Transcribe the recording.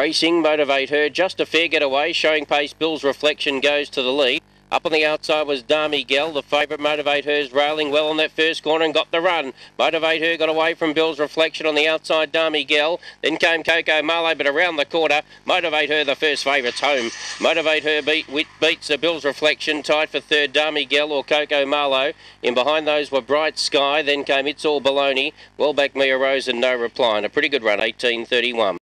Racing, Motivate Her, just a fair getaway, showing pace. Bill's Reflection goes to the lead. Up on the outside was Dami Gell, the favourite. Motivate Her's railing well on that first corner and got the run. Motivate Her got away from Bill's Reflection on the outside, Dami Gell. Then came Coco Marlow, but around the corner, Motivate Her, the first favourite's home. Motivate Her beat, beats the Bill's Reflection, tied for third, Dami Gell or Coco Marlow. In behind those were Bright Sky, then came It's All Baloney. Well back Mia Rose and No Reply. And a pretty good run, 1831.